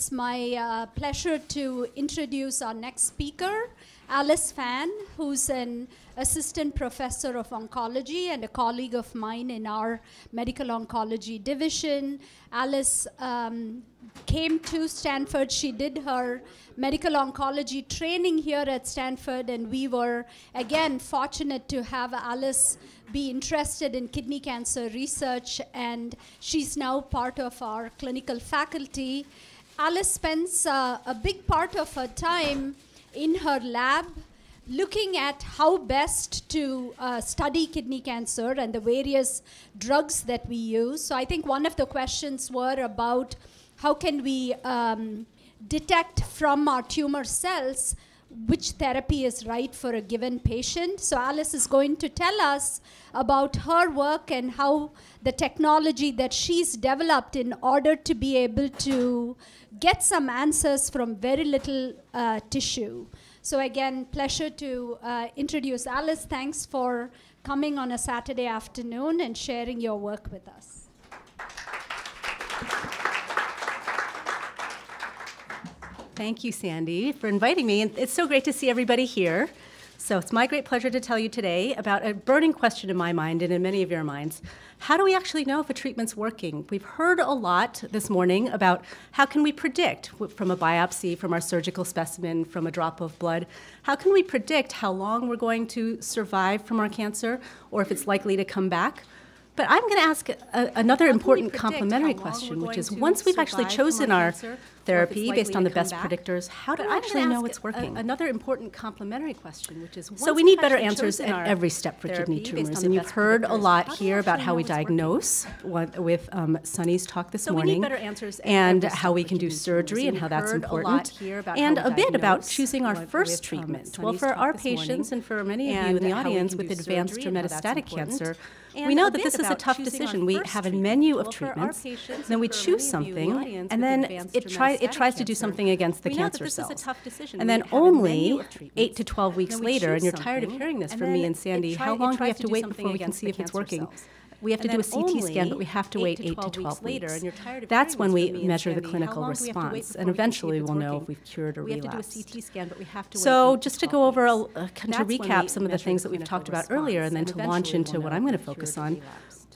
It's my uh, pleasure to introduce our next speaker, Alice Fan, who's an assistant professor of oncology and a colleague of mine in our medical oncology division. Alice um, came to Stanford. She did her medical oncology training here at Stanford, and we were again fortunate to have Alice be interested in kidney cancer research, and she's now part of our clinical faculty. Alice spends uh, a big part of her time in her lab looking at how best to uh, study kidney cancer and the various drugs that we use. So I think one of the questions were about how can we um, detect from our tumor cells which therapy is right for a given patient. So Alice is going to tell us about her work and how the technology that she's developed in order to be able to get some answers from very little uh, tissue. So again, pleasure to uh, introduce Alice. Thanks for coming on a Saturday afternoon and sharing your work with us. Thank you, Sandy, for inviting me. And it's so great to see everybody here. So it's my great pleasure to tell you today about a burning question in my mind and in many of your minds. How do we actually know if a treatment's working? We've heard a lot this morning about how can we predict from a biopsy, from our surgical specimen, from a drop of blood, how can we predict how long we're going to survive from our cancer or if it's likely to come back? But I'm going to ask a, another important complementary question, which is once we've actually chosen our therapy based on the best back. predictors, how do we actually know it's working? A, another important complementary question, which is so we need better answers at every step for kidney tumors. And you've heard a lot here about how we diagnose with um, Sunny's talk this so morning, and how we can do surgery and how that's important, and a bit about choosing our first treatment. Well, for our patients and for many of you in the audience with advanced or metastatic cancer, and we know that this is a tough decision. We have a menu of treatments, then we choose something, and then it, try, it tries to do something against the cancer cells. And then only 8 to 12 weeks later, and you're tired of hearing this from me and Sandy, how long do we have to wait before we can see if it's working? We have to do a CT scan, but we have to wait 8 to 12 later, weeks. And you're tired of That's when we measure the clinical response, and eventually we'll know if we've cured or relapsed. So just to go over, a, uh, to recap some of the things that we've talked about earlier, and then to launch into what I'm going to focus on.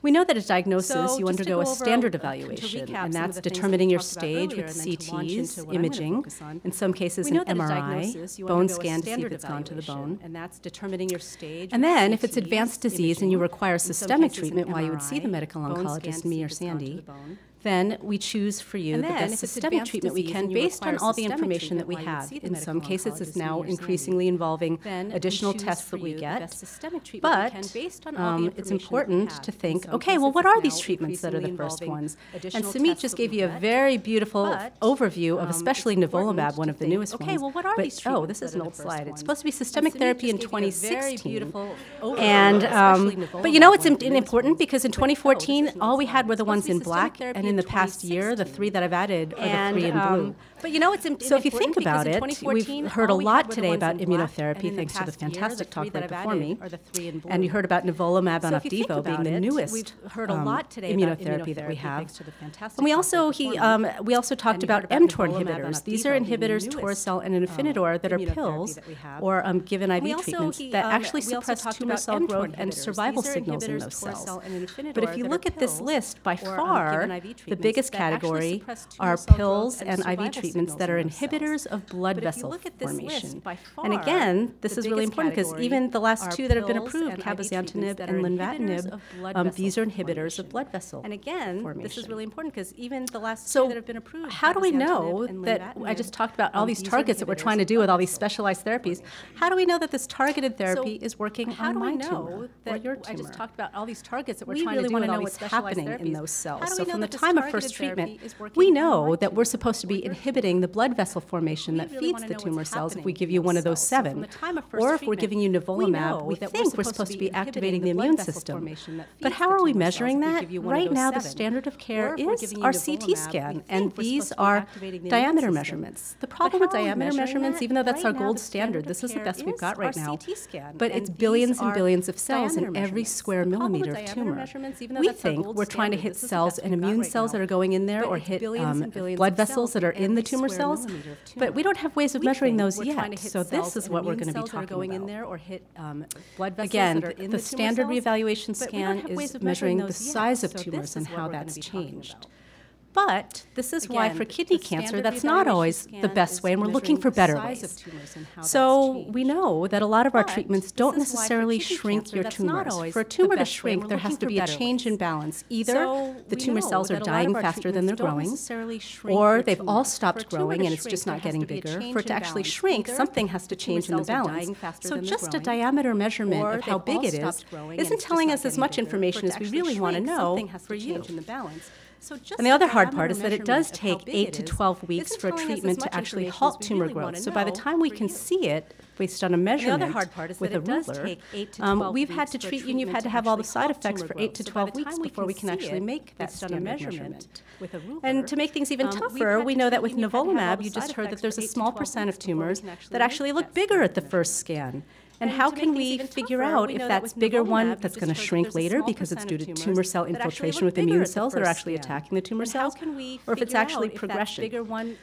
We know that at diagnosis, so you undergo a standard evaluation, and that's determining your stage with CTs, imaging, in some cases an MRI, bone scan to see if it's gone to the bone. And that's determining your stage. And then, if it's advanced disease and you require systemic treatment while you would see the medical oncologist, me or Sandy, then we choose for you the best systemic treatment we can based on all the information that we have. In some cases, it's now increasingly involving additional tests that we get. But um, it's important to think, okay, well, what are these treatments that are the first ones? And Sumit just gave you a very beautiful overview of um, especially nivolumab, one of the newest ones. Okay, well, what are these treatments? Oh, this is an old slide. It's supposed to be systemic therapy in 2016. And, um, but you know, it's important because in 2014, all we had were the ones in black, and in in the past year, the three that I've added are and, the three in um, blue. But you know, it's so if you think about it, we've heard a lot today about immunotherapy, thanks to the fantastic talk right before me. And you heard about nivolumab and Opdivo being the newest we've heard a lot today immunotherapy that we have. And we also he um, we also talked about mTOR inhibitors. These are inhibitors, Torisel and um, Afinitor, that are pills or um, given IV treatments that actually suppress tumor cell growth and survival signals in those cells. But if you look at this list, by far the biggest category are pills and IV treatments that are inhibitors of blood vessel formation. And again, this is really important because even the last two that have been approved, cabozantinib and lenvatinib, um, these are inhibitors of blood vessel And again, this is really important because even the last two that have been approved, how do we know that I just talked about all um, these targets that we're trying to do with all these specialized therapies? How do we know that this targeted therapy is working how on my tumor or your tumor? I just talked about all these targets that we're trying to do with all these happening in those cells. So from the time of first treatment, we know that we're supposed to be inhibiting the blood vessel formation that feeds the tumor cells if we give you one of those seven. Or if we're giving you nivolumab, we think we're supposed to be activating the immune system. But how are we measuring that? Right now, the standard of care is our CT scan, and these are diameter measurements. The problem with diameter measurements, even though that's our gold standard, this is the best we've got right now, but it's billions and billions of cells in every square millimeter of tumor. We think we're trying to hit cells and immune cells that are going in there or hit blood vessels that are in the tumor tumor cells, tumor. but we don't have ways of we measuring those yet. So this is what we're going to be talking going about. In there or hit, um, blood vessels Again, the, the standard reevaluation scan is measuring the size yet. of tumors so and how that's changed. But this is Again, why for kidney cancer, that's not always the best way, and we're looking for better ways. So we know that a lot of but our treatments don't necessarily shrink cancer, your tumors. For a tumor to shrink, there has to be a change ways. in balance. Either so the tumor cells are dying faster than they're growing, or they've tumors. all stopped growing and it's just not getting bigger. For it to actually shrink, something has to change in the balance. So just a diameter measurement of how big it is isn't telling us as much information as we really want to know for you. So and the other hard part is that it does take 8 to 12 weeks for a treatment to actually halt tumor really growth. So by the time we can you. see it, based on a um, measurement with a ruler, um, we've had to treat you and you've had to have all the side effects for 8 to 12 weeks before we can actually make that standard measurement. And to make things even tougher, we know that with nivolumab, you just heard that there's a small percent of tumors that actually look bigger at the first scan. And, how can we figure tougher, out we if that's bigger one that's going to shrink later because it's due to tumor cell infiltration with immune cells that are actually attacking the tumor cells, or if it's actually progression?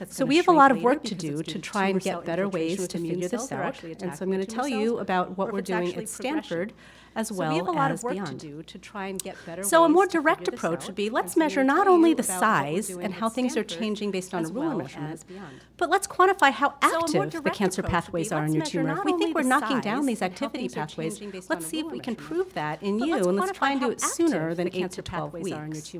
So we have a lot of work to do to try and get better ways to figure this out. And so I'm going to tell you about what we're doing at Stanford as well so we have a lot of work beyond. to do to try and get better. So a more direct approach would be let's measure not only the size and how things Stanford, are changing based on a ruler well measurement, but let's quantify how active so the cancer pathways are in your tumor. If we think we're knocking down these activity um, pathways, let's see if we can prove that in you, and let's try and do it sooner than eight to twelve weeks.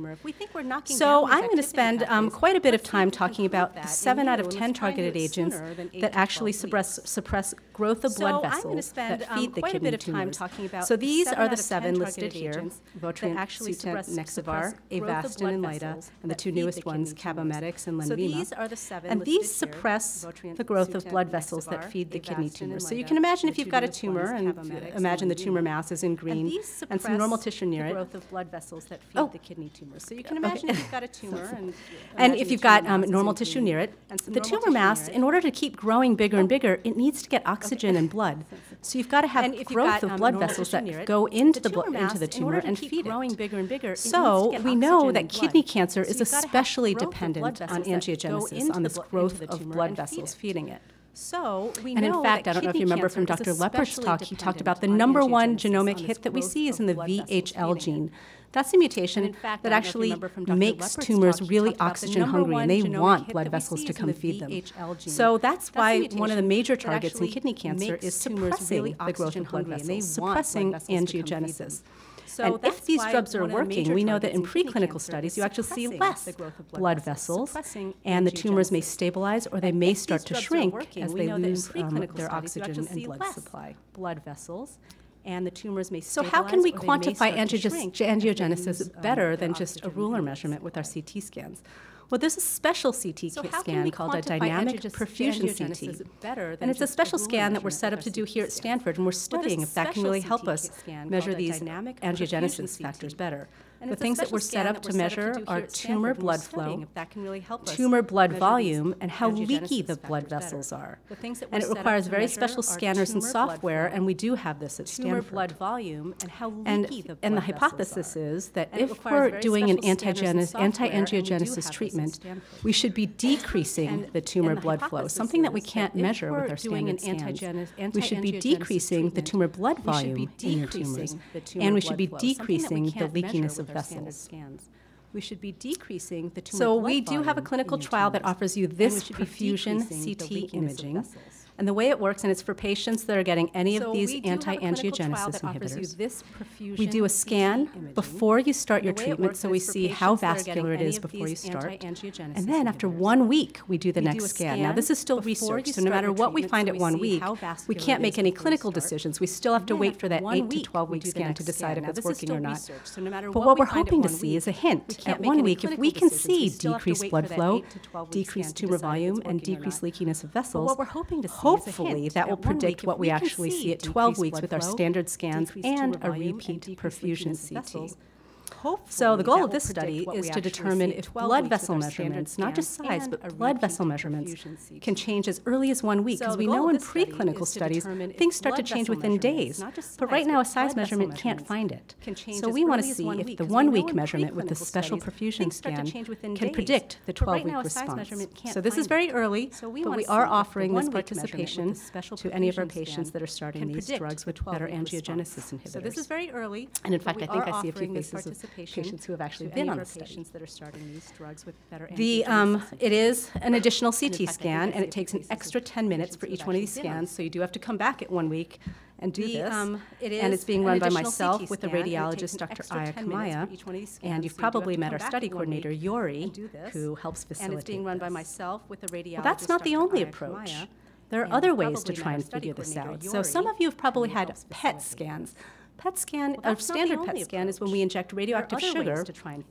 So I'm going to spend quite a bit of time talking about the seven out of ten targeted agents that actually suppress suppress growth of so blood vessels spend, that feed um, the quite kidney a bit of time tumors. Talking about so these are the seven listed here: Votrient, Sutent, Nexavar, Avastin, Inlyta, and the two newest the ones, Cabometyx and Lenvima. So these are the seven and these suppress the growth of blood vessels that feed the kidney tumors. So you can imagine if you've got a tumor, and imagine the tumor mass is in green, and some normal tissue near it. Growth of blood vessels that feed oh. the kidney tumors. So you can imagine if you've got a tumor, and if you've got um, normal tissue near it, the tumor mass, in order to keep growing bigger and bigger, it needs to get oxygen oxygen and blood. So you've got to have growth got, um, of blood vessels that it, go into the, the, into the tumor and feed it. Bigger and bigger, so we know that kidney cancer so is especially dependent on angiogenesis, on this growth of blood vessels feeding it. So we and know in fact, I don't know if you remember from Dr. Leppert's talk, he talked about the number one genomic hit that we see is in the VHL gene. That's a mutation fact, that actually makes tumors talk, really oxygen hungry, and they want blood vessels to come feed them. So that's, that's why one of the major targets in kidney cancer is suppressing really the growth of blood vessels, suppressing angiogenesis. So and if these drugs are working, we know that in preclinical studies you actually see less blood vessels, and the tumors may stabilize or they may start to shrink working, as they lose um, their oxygen and blood supply. Blood vessels and the tumors may So how can we quantify angiogenesis, um, better than just a ruler measurement with our CT scans? Well, there's a special CT so scan called a dynamic perfusion CT. and it's a special scan that we're set up to do here at Stanford, and we're studying well, if that can really help us measure these angiogenesis factors better. And the things that we're set up to measure to are tumor blood flow, really tumor blood volume, and how leaky the blood vessels better. are. and it requires very special scanners and software, and we do have this at tumor Stanford. blood volume, and how leaky and, the blood And the hypothesis are. is that and if we're doing an anti-angiogenesis treatment, we should be decreasing the tumor blood flow, something that we can't measure with our standard scans. We should be decreasing the tumor blood volume in your tumors, and we should be decreasing the leakiness of with our standard scans. We should be decreasing the tumor So we do have a clinical in trial that offers you this perfusion CT imaging. And the way it works, and it's for patients that are getting any So of these we do have a clinical trial anti-angiogenesis inhibitors. We do a scan imaging. before you start your The way it treatment, so we see how patients that are getting vascular it is before you start. And then after one week, we do the We next a scan. Now, this is still research, so no matter what we find so at we one week, we can't make any clinical decisions. We still have to wait for that 8 to 12 we week do scan to decide if it's working or not. research, so no matter But what what we we're hoping to see is a hint. At one week, if we can see We still have to decreased blood flow, 8 to 12 week decreased tumor decide if it's volume, and decreased leakiness of vessels, what we're hoping to see is a hopefully that will predict what we actually see. at 12 weeks with our standard scans and a volume, and repeat so the goal of this study is to determine if blood vessel measurements, not just size, but blood vessel measurements, can change as early as one week. Because so we know in preclinical studies, things start to change within days. Size, but right now, a size measurement can't find it. So we want to see if the one-week measurement with the special perfusion scan can predict the 12-week response. So this is very early, but we are offering this participation to any of our patients that are starting these drugs with better angiogenesis inhibitors. So this is very early. And in fact, I think I see a few faces of patients, patients who have actually been on the study. patients that are starting these drugs with better the um, It is an additional CT scan, and it takes an extra 10 minutes for each one of these scans, so you do have to come back at one week and do the, this. Um, and it's being run by myself with the radiologist, Dr. Aya Kamaya. And you've probably met our study coordinator, Yori, who helps facilitate And it's being run by myself with the radiologist, that's not the only approach. There are other ways to try and figure this out. So some of you have probably had PET scans. PET scan, well, a standard PET scan, is when we inject radioactive sugar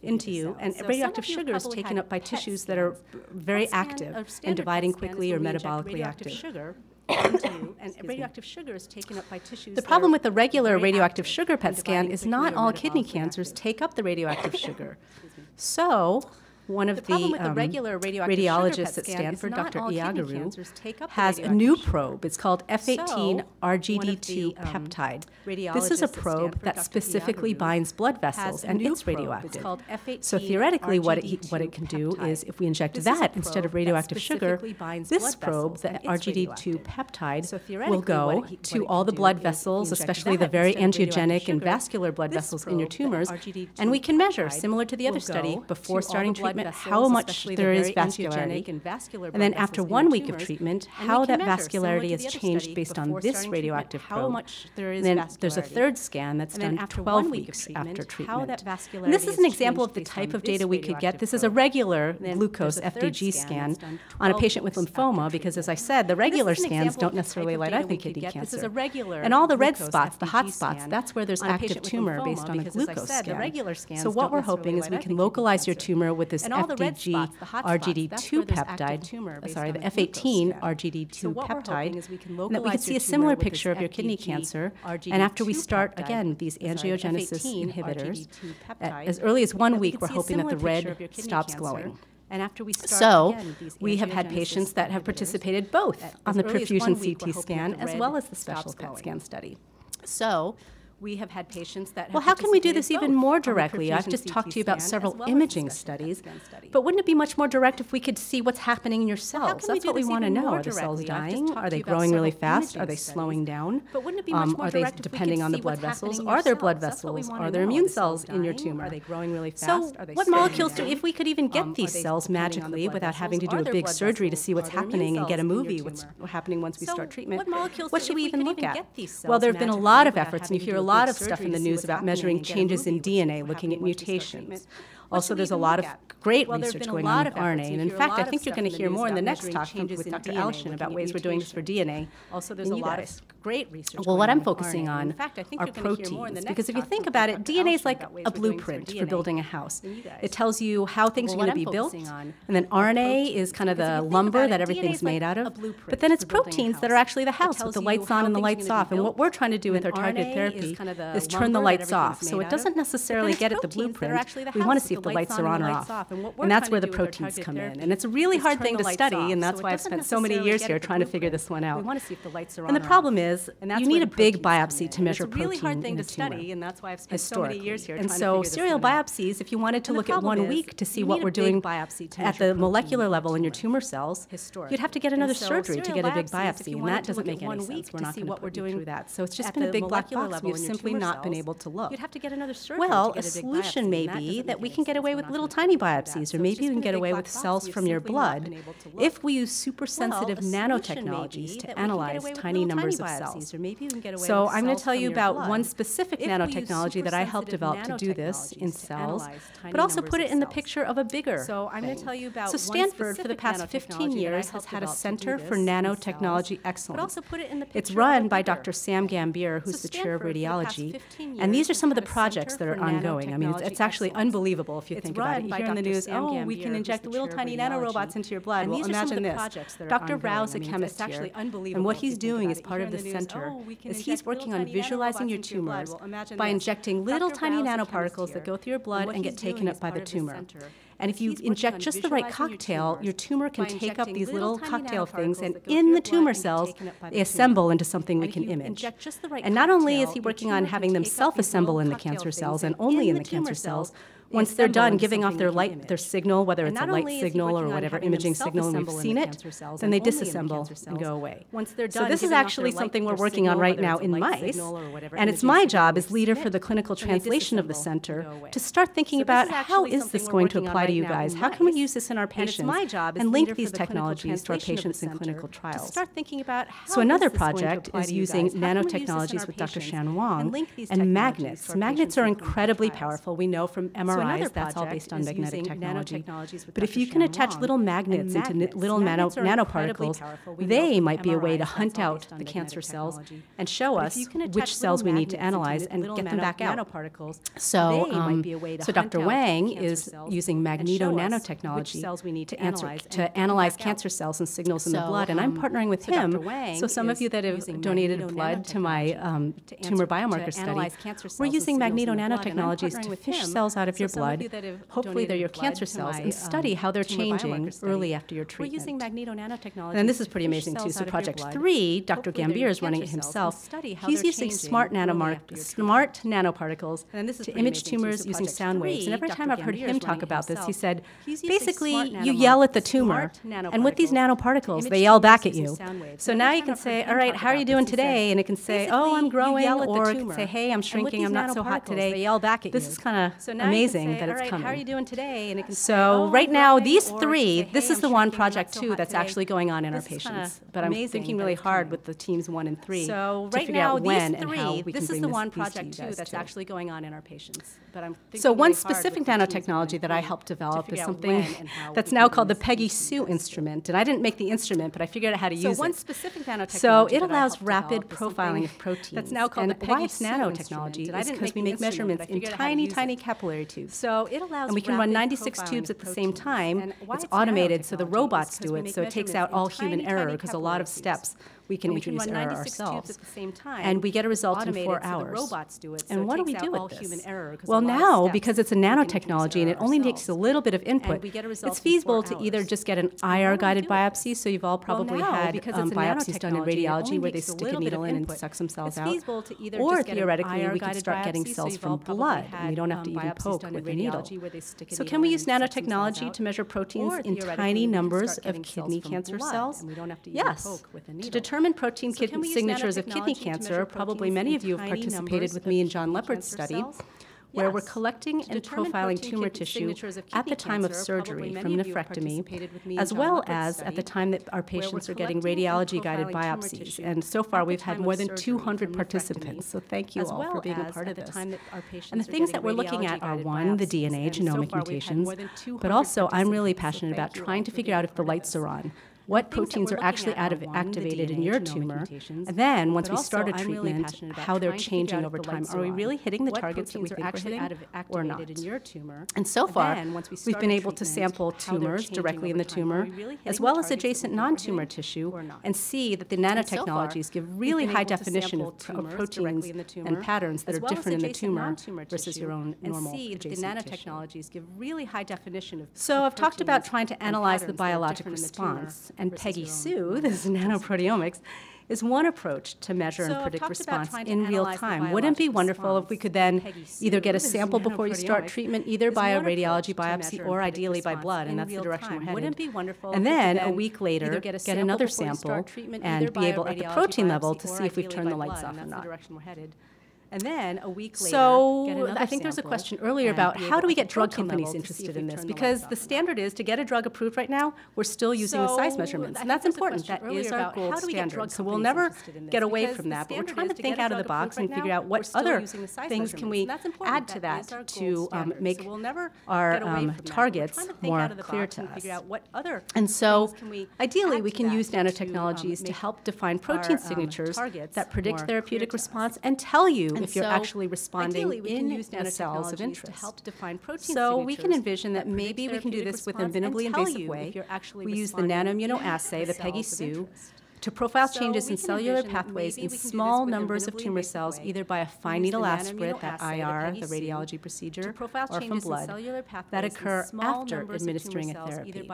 into you, and so radioactive sugar is taken up by tissues scans. that are very active and dividing quickly or metabolically active. Sugar and radioactive sugar is taken up by tissues. The problem with the regular radioactive sugar PET scan is not all kidney cancers take up the radioactive sugar. So one of the, the, the um, regular radiologists at Stanford, Dr. Iagaru, has a new probe. It's called F-18 RGD2 um, peptide. This is a probe that specifically Iagaru binds blood vessels and it's radioactive. It's so theoretically, what it, what it can peptide. do is if we inject that instead of radioactive sugar, this probe, the RGD2 peptide, so will go he, to all the blood vessels, especially the very angiogenic and vascular blood vessels in your tumors, and we can measure, similar to the other study, before starting treatment treatment, vessels, how much there is vascularity, and, vascular and then after one week tumors, of treatment, how that vascularity is changed based on this radioactive probe. How much there is then there's a third scan that's done 12 weeks after treatment. And this is, an example of the type of data we could get. This is a regular glucose FDG scan, on a patient with lymphoma because, as I said, the regular scans don't necessarily light up in kidney cancer. And all the red spots, the hot spots, that's where there's active tumor based on a glucose scan. So what we're hoping is we can localize your tumor with this and FDG spots, RGD2 peptide, uh, sorry, the F18 RGD2 so peptide, that we could see a similar picture of your kidney cancer. RGD2 and after we start, peptide, again, these angiogenesis inhibitors, uh, peptide, as early as one week, we're hoping that the red stops glowing. And after we start, so again, we have had patients that have participated both on the perfusion CT scan as well as the special PET scan study. So we have had patients that Well, how can we do this even more directly? I've just CT talked to you about several well imaging studies, study. but wouldn't it be much more direct if we could see what's happening in your cells? Well, That's we what we want to know. Are the cells dying? Are they growing really fast? Are they slowing down? But wouldn't it be much um, are they depending on the blood vessels? Are there blood vessels? Are there immune cells in your tumor? Are they growing really fast? So what molecules do, if we could even get um, these cells magically without having to do a big surgery to see what's happening and get a movie what's happening once we start treatment, what should we even look at? Well, there have been a lot of efforts, and you hear a lot of stuff in the news about measuring changes in DNA, looking at mutations also, there's a lot of great well, research going on with RNA. And in fact, I think you're going to hear more in the next talk from, with Dr. Alshin about ways we're doing this for DNA. Also, there's a lot of great research. Well, what I'm focusing on fact, are proteins. Because if you think about it, DNA is like a blueprint for building a house. It tells you how things are going to be built. And then RNA is kind of the lumber that everything's made out of. But then it's proteins that are actually the house with the lights on and the lights off. And what we're trying to do with our targeted therapy is turn the lights off. So it doesn't necessarily get at the blueprint. We want to see if the lights, lights are on, or off. off. And, and, that's where the proteins come in. And it's a really hard thing to study, off. and that's so why I've spent so many years here trying to figure this one out. We want to see if the lights are on. And the problem is, you need a big biopsy to measure protein. It's a really hard thing to study, and that's why I've spent so many years here. And so serial biopsies, if you wanted to look at one week to see what we're doing at the molecular level in your tumor cells, you'd have to get another surgery to get a big biopsy, and that doesn't make any sense. We're not going to put through that. So it's just been a big black box. We've simply not been able to look. You'd have to get another surgery. Well, a solution may be that we can get get away with little tiny biopsies, So or maybe can get away with cells from your blood been able to look. if we use super sensitive nanotechnologies to that we can get analyze tiny numbers of cells. biopsies, or maybe we can get away So I'm going to tell you about one specific If nanotechnology that I helped develop to do this in cells, but also put it in the picture of a bigger So I'm going to tell you about So Stanford, for the past 15 nanotechnology that I years, has had a develop to do Center for this in cells, Nanotechnology Excellence. But also put it in the It's picture of a run by. Dr. Sam Gambhir, who's the chair of Stanford, for the past radiology. And these are some of the projects that are ongoing. I mean, it's, if you it's think about it. Dr. in the news, Sam oh, Gambhir, we can inject little tiny nanorobots into your blood. And well, imagine this. Dr. Rao is a chemist it's actually here, unbelievable and what he's doing is part of the center oh, is he's working on visualizing your tumors by injecting little tiny nanoparticles that go through your blood and, and get taken up by the tumor. And if you inject just the right cocktail, your tumor can take up these little cocktail things, and in the tumor cells, they assemble into something we can image. And not only is he working on having them self-assemble in the cancer cells and only in the cancer cells, once they're done giving off their light, image. their signal, whether and it's a light signal or whatever imaging signal, and we've seen it, then they disassemble and go away. Once they're done, so this is actually something we're working on right now in mice, and it's my job as leader for the clinical translation of the center to start thinking about how is this going to apply to you guys? How can we use this in our patients and link these technologies to our patients in clinical trials? So another project is using nanotechnologies with Dr. Shan Wang and magnets. Magnets are incredibly powerful. We know from MRI eyes, that's all based on magnetic technology. But if you can attach little magnets into little nanoparticles, they might um, be a way to hunt out the cancer cells and show us which cells we need to analyze and get them back out. So, um, so Dr. Wang is using magneto nanotechnology to, answer, to analyze cancer cells and signals in the blood, and I'm partnering with him. So some of you that have donated blood to my um, tumor biomarker study, we're using magneto nanotechnologies to fish cells out of your blood. Hopefully, they're your cancer cells, my, and study um, how they're changing early after your treatment. We're using magneto nanotechnology. And this is pretty amazing too. So, Project Three, Dr. Gambhir is running it himself. He's using smart nanoparticles to image tumors using sound waves. And every time I've heard him talk about this, he said, basically, you yell at the tumor, and with these nanoparticles, they yell back at you. So now you can say, all right, how are you doing today? And it can say, oh, I'm growing, or it can say, hey, I'm shrinking, I'm not so hot today. They yell back at you. This is kind of amazing amazing say, that it's right, coming. How are you doing today? And it can so say, oh, right now, these three. Say, this is I'm the one project so two that's today. actually going on in this our patients. But I'm thinking really hard with the teams one and three. So right now, these three. This is the one project two that's actually going on in our patients. But I'm so one specific nanotechnology that I helped develop is something that's now called the Peggy Sue instrument, and I didn't make the instrument, but I figured out how to use it. So one specific nanotechnology. So it allows rapid profiling of proteins. That's now called the Peggy nanotechnology. Because we make measurements in tiny, tiny capillary tubes. So it allows and we can run 96 tubes at the same time. It's, automated, so the robots do it, so it takes out all human error because a lot of steps we can we introduce can error ourselves. Time, and we get a result in four hours. So robots do it, so and it what do we do with this? well, now, because it's a nanotechnology and it only takes a little bit of input, it's feasible to either just get an IR-guided biopsy, so you've all probably well, now, had um, biopsies done in radiology where they stick a needle in and suck some cells out, or theoretically we could start getting cells from blood, and we don't have to even poke with a needle. so can we use nanotechnology to measure proteins in tiny numbers of kidney cancer cells? yes. To determine protein signatures of kidney cancer, probably many of you have participated with me in John Leppert's study where yes. we're collecting and profiling tumor tissue at the time of surgery from nephrectomy, as well as at the time that our patients are getting radiology-guided biopsies. And so far, we've had more than 200 participants. So thank you all for being a part of this. and the things that we're looking at are, one, the DNA genomic mutations, but also I'm really passionate about trying to figure out if the lights are on what proteins are actually active, activated in your tumor, and then once we start a treatment, really how they're changing over time. Are we really hitting the targets that we think we're hitting or not? And so far, we have been able to sample tumors directly in the tumor, as well as adjacent non-tumor tissue, and see that the nanotechnologies give really high definition of proteins and patterns that are different in the tumor versus your own normal adjacent tissue. So I've talked about trying to analyze the biologic response and Peggy Sue, this is nanoproteomics, is one approach to measure So and predict response in real time. Wouldn't it be wonderful if we could then either get a sample before you start treatment, either by a radiology biopsy or ideally by blood, and that's the direction we're time. headed. Wouldn't it be wonderful And could then a week later, get get another sample and be able at the protein level to see if we've turned the lights off or not. Direction we're headed. And then a week later, get So I think there's a question earlier about how do we get drug companies level to see interested in this? Because the off or not. standard is to get a drug approved right now, we're still using the size measurements, and that's think there's a important. That is our gold how do we get standard. So we'll never interested in this? get away Because from that, but we're trying to think out of the box and figure out what other using the size things can we measurements, and that's important. add to That that to um, make So we'll our um, from that, but we're targets trying to think more out of the clear to us. figure out what other And so, can we ideally, we can use um, nanotechnologies to help define protein signatures that predict therapeutic response and tell that and if so you're actually responding in use the cells of interest. To help define protein so we can envision that, maybe we can do this with a minimally invasive way. we use the nanoimmunoassay, the Peggy Sue to profile so changes in cellular pathways in small numbers of tumor cells, either by a fine needle aspirate, that IR, the radiology procedure, or from blood that occur after administering a therapy.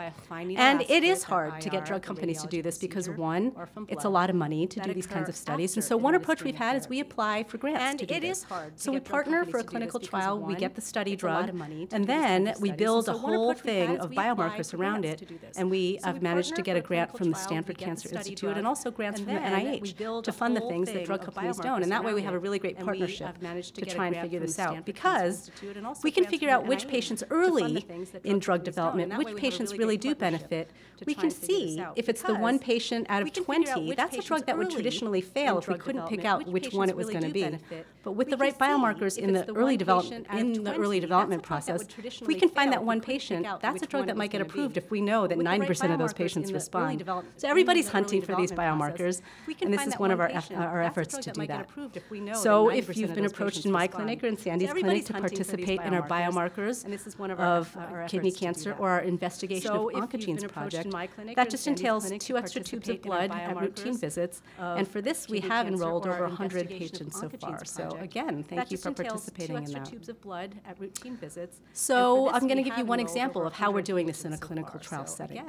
and it is hard to get drug companies to do this because, one, it's a lot of money to do these kinds of studies. And so one approach we've had is we apply for grants and it is hard so we partner for a clinical trial, we get the study drug, and then we build a whole thing of biomarkers around it, and we have managed to get a grant from the Stanford Cancer Institute and also grants and from the NIH to fund the things that drug companies don't. And that way we have a really great partnership to, try and figure this out because we can figure out which patients early in drug development, which patients really do benefit. We can see if it's the one patient out of 20, that's a drug that would traditionally fail if we couldn't pick out which one it was going to be. But with the right biomarkers in the early development in the early development process, we can find that one patient, that's a drug that might get approved if we know that 90% of those patients respond. So everybody's hunting for these these biomarkers. and this is one of our, patient, our efforts to do that. that so if you've been approached in my clinic or in Sandy's so clinic to participate in our biomarkers of, our, of our kidney cancer or our investigation so of oncogenes project, that just entails two extra tubes of blood at routine visits. And for this, we have enrolled over 100 patients so far. So again, thank you for participating in that. Two extra tubes of blood at routine visits. So I'm going to give you one example of how we're doing this in a clinical trial setting.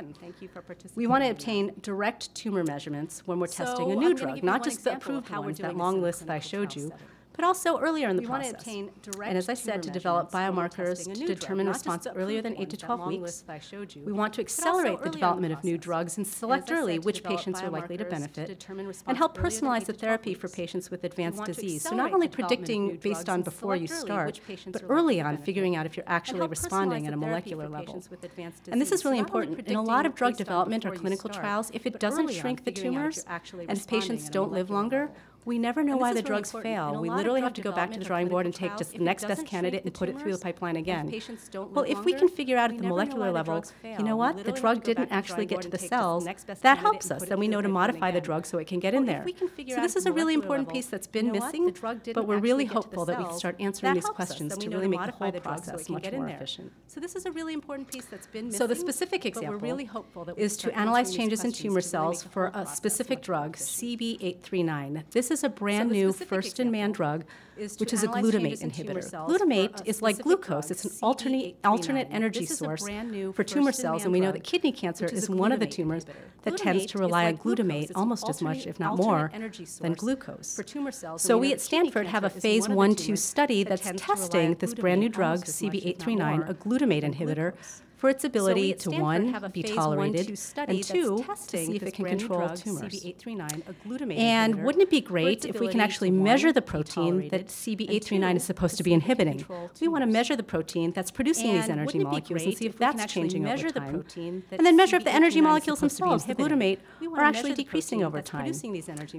We want to obtain direct tumor measures measurements when we're so testing a new I'm drug, not just the approved ones, that long list that I showed you, setting but also earlier in the you process. Want to obtain direct and as I said, to develop biomarkers to determine response earlier than 8 to 12 weeks, you, we want to accelerate the development of new drugs and select and early which patients are likely to benefit and help personalize the therapy for patients with advanced disease. So not only predicting based on before you start, but early on figuring out if you're actually responding at a molecular level. And this is really important. In a lot of drug development or clinical trials, if it doesn't shrink the tumors and patients don't live longer, we never know why the drugs fail. We literally have to go back to the drawing board and take just the next best candidate and put it through the pipeline again. well, if we can figure out at the molecular level, you know what, the drug didn't actually get to the cells, that helps us. Then we know to modify the drug so it can get in there. So this is a really important piece that's been missing, but we're really hopeful that we can start answering these questions to really make the whole process much more efficient. So this is a really important piece that's been missing. So the specific example is to analyze changes in tumor cells for a specific drug, CB839. This is is a brand so new first in man drug, is which is a glutamate inhibitor. Glutamate is like glucose, it's an alternate, alternate energy source for tumor cells, and we know that kidney cancer is one of the tumors inhibitor. that glutamate tends to rely like on glutamate almost as much, if not more, than glucose. For tumor cells, so we at Stanford have a phase 1 2 study that's testing this brand new drug, CB839, a glutamate inhibitor for its ability so to one, be tolerated, one, two and two, to see if it can control drug, tumors. and wouldn't it be great if we can actually measure the protein that CB839 is supposed to be inhibiting? We want to measure the protein that's producing and these energy molecules and see if, if that's changing over time, and then measure if the energy molecules themselves, the glutamate, are actually decreasing over time.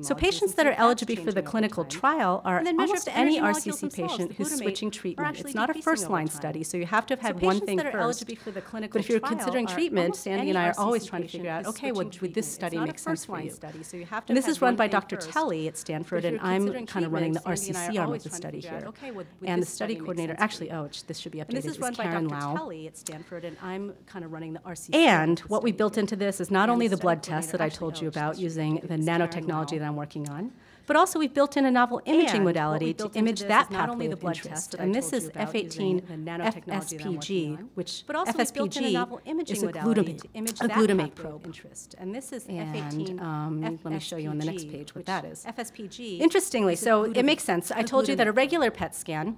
So patients that are eligible for the clinical trial are almost any RCC patient who's switching treatment. It's not a first-line study, so you have to have had one thing first clinical But if you're considering treatment, Sandy and I are always trying to figure out, okay, well, would this study make sense for you? Study, so you have to and this is run by Dr. Telli oh, at Stanford, and I'm kind of running the RCC arm of the study here. Okay, and the study coordinator, actually, oh, this should be updated, is run by Dr. Telli at Stanford, and I'm kind of running the RCC. And what we built into this is not only the blood test that I told you about using the nanotechnology that I'm working on, but also we've built in a novel imaging And modality to image that that is not only pathway the of blood interest. test And this is F18 using the nanotechnology that I'm working FSPG, which But also FSPG is a glutamate, a glutamate probe. interest. And this is And F18 um, let me show you on the next page what that is. FSPG. Interestingly, so it makes sense. I told you that a regular PET scan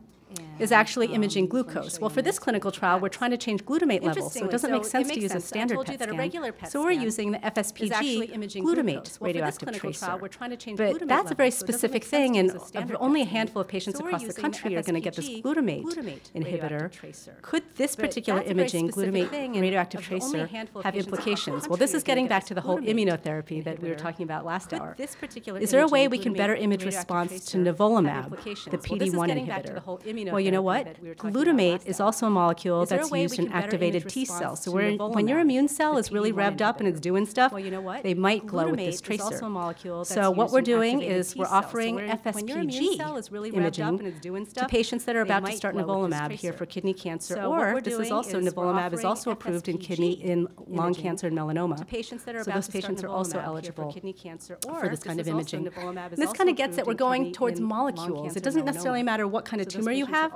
is actually imaging glucose. Well, for this clinical trial, we're trying to change glutamate levels, so it doesn't make so it sense to use a sense. I standard PET scan. regular PET So we're using the FSPG imaging glutamate. Well, radioactive tracer. trial, we're trying to change But that's a very levels, so specific thing, and a only a handful of patients So across the using the country are going to get this glutamate glutamate inhibitor. tracer. Could this But particular a imaging glutamate radioactive a tracer have patients across the implications? Well, this is getting back to the whole immunotherapy that we were talking about last hour. this particular Is there a way we can better image response to nivolumab, the Well, this is PD-1 getting back to inhibitor? The whole Well, you know what? Glutamate is also a molecule that's used in activated T cells. So when, when your immune cell is really revved up and it's doing stuff, well, you know what? they might glow with this tracer. so what we're doing is we're offering FSPG really imaging to patients that are about to start nivolumab here for kidney cancer, so or this is also nivolumab is also approved in kidney in lung cancer and melanoma. To patients that are so those patients are also eligible for kidney cancer or for this kind of imaging. this kind of gets that we're going towards molecules. It doesn't necessarily matter what kind of tumor you have,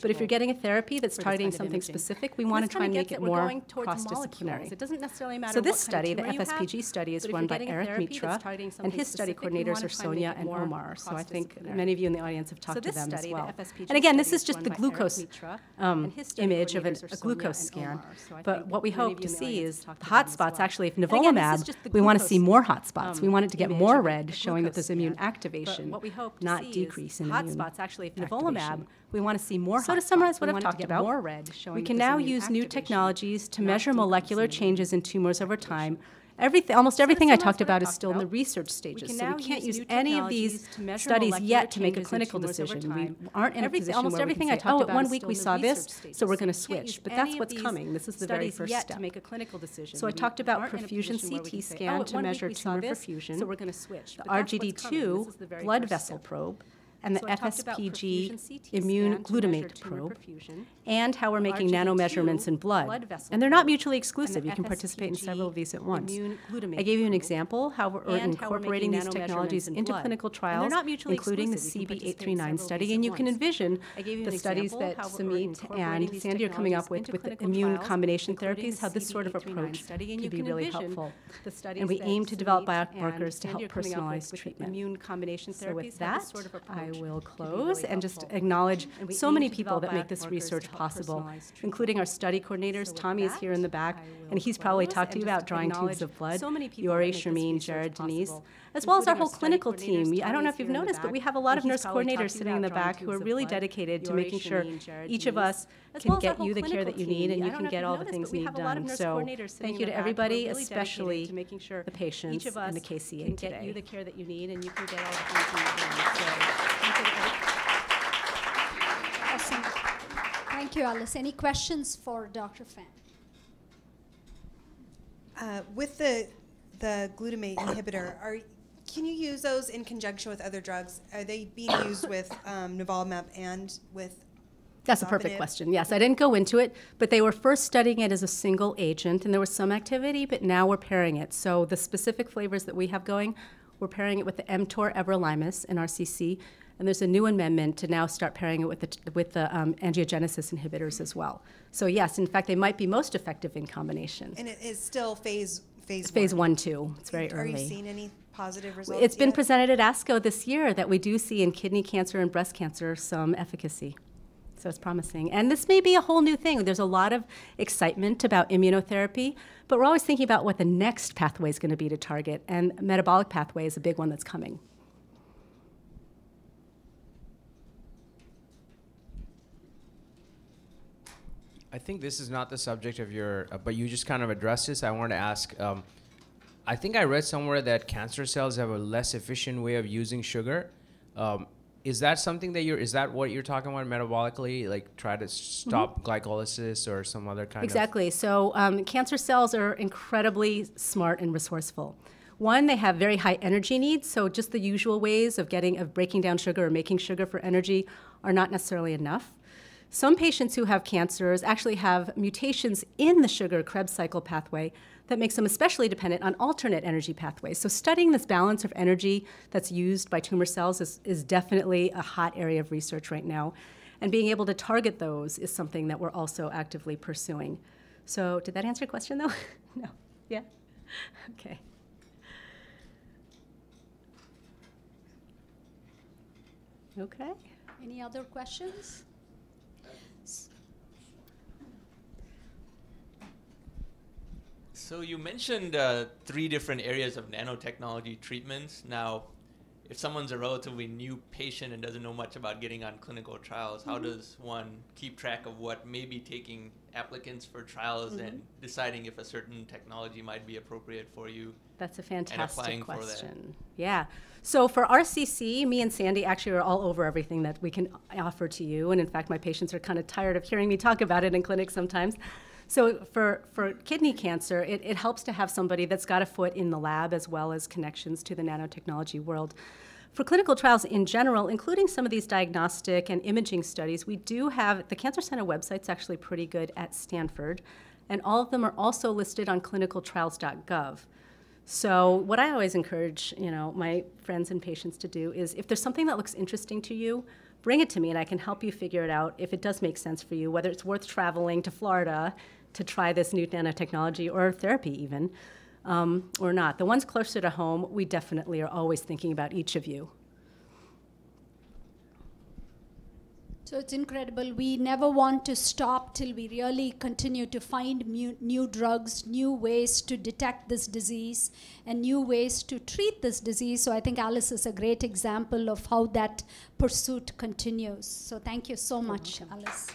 but if you're getting a therapy that's targeting something specific, we want to try and make it more cross-disciplinary. It doesn't necessarily matter. So this study, the FSPG study, is run by Erik Mittra, and his study coordinators are Sonia and Omar. So I think many of you in the audience have talked to them as well. And again, this is just the glucose um, image of an, a glucose scan. But what we hope to see is the hot spots. Actually, if nivolumab, we want to see more hot spots. We want it to get more red, showing that there's immune activation, not decrease in immune spots. Actually, if nivolumab, we want to see more. So to summarize what I've talked about, more red, we can now use new technologies to measure molecular changes in tumors over time Everything, almost everything I talked about is still in the research stages, we so we can't use any of these studies yet to make a clinical decision. We aren't in a position almost everything I talked oh, about one week we saw this, so we're going to switch. But that's what's coming. This is the very first step. to make a clinical decision. So I talked about perfusion CT scan to measure tumor perfusion. So we're going to switch. The RGD2 blood vessel probe and the so FSPG immune glutamate probe, and how we're making nano measurements in blood. blood and they're not mutually exclusive. You can participate in several of these at once. I gave you an example how we're incorporating these technologies into clinical trials, including the CB839 study, and you can envision the studies that Sumit and Sandy are coming up with with the immune combination therapies, how this sort of approach could be really helpful. And we aim to develop biomarkers to help personalize treatment. Immune combination therapies, so with that, I will close really and just acknowledge so many people that make this research possible, including our study coordinators. So Tommy is here in the back, and he's probably talked to you about drawing tubes of blood. So many people Yori, Shermeen, Jared, Denise, as well as our whole clinical team. I don't know if you've noticed, but we have a lot of nurse coordinators sitting in the back who are really dedicated to making sure each of us can get you the care that you need and you can get all the things you need done. So thank you to everybody, especially the patients and the KCA today. Get you the care that you need and you can get all the things you need done. Awesome. Thank you, Alice. Any questions for Dr. Fan? Uh, with the the glutamate inhibitor, are can you use those in conjunction with other drugs? Are they being used with um, nivolumab and with that's a perfect question. Yes, I didn't go into it, but they were first studying it as a single agent, and there was some activity, but now we're pairing it. So the specific flavors that we have going, we're pairing it with the mTOR everolimus in RCC, and there's a new amendment to now start pairing it with the, with the um, angiogenesis inhibitors as well. So yes, in fact, they might be most effective in combination. And it is still phase phase phase one, one two. It's very Are early. Are you seeing any positive results? It's been presented at ASCO this year that we do see in kidney cancer and breast cancer some efficacy. So it's promising. And this may be a whole new thing. There's a lot of excitement about immunotherapy, but we're always thinking about what the next pathway is going to be to target. And metabolic pathway is a big one that's coming. I think this is not the subject of your, uh, but you just kind of addressed this. I wanted to ask. Um, I think I read somewhere that cancer cells have a less efficient way of using sugar. Um, is that something that you're? Is that what you're talking about metabolically? Like try to stop mm-hmm. glycolysis or some other kind exactly. of. Exactly. So um, cancer cells are incredibly smart and resourceful. One, they have very high energy needs, so just the usual ways of getting of breaking down sugar or making sugar for energy are not necessarily enough. Some patients who have cancers actually have mutations in the sugar Krebs cycle pathway that makes them especially dependent on alternate energy pathways. So studying this balance of energy that's used by tumor cells is, is definitely a hot area of research right now. And being able to target those is something that we're also actively pursuing. So did that answer your question though? no. Yeah? Okay. Okay. Any other questions? So you mentioned uh, three different areas of nanotechnology treatments. Now, if someone's a relatively new patient and doesn't know much about getting on clinical trials, how does one keep track of what may be taking applicants for trials and deciding if a certain technology might be appropriate for you? That's a fantastic question. Yeah. So for RCC, me and Sandy actually are all over everything that we can offer to you. And in fact, my patients are kind of tired of hearing me talk about it in clinic sometimes. So for, for kidney cancer, it, it helps to have somebody that's got a foot in the lab as well as connections to the nanotechnology world. For clinical trials in general, including some of these diagnostic and imaging studies, we do have the Cancer Center website's actually pretty good at Stanford, and all of them are also listed on clinicaltrials.gov. So what I always encourage, you know, my friends and patients to do is if there's something that looks interesting to you, bring it to me and I can help you figure it out if it does make sense for you, whether it's worth traveling to Florida to try this new nanotechnology or therapy even, um, or not. The ones closer to home, we definitely are always thinking about each of you. So it's incredible. We never want to stop till we really continue to find mu- new drugs, new ways to detect this disease, and new ways to treat this disease. So I think Alice is a great example of how that pursuit continues. So thank you so much, Alice.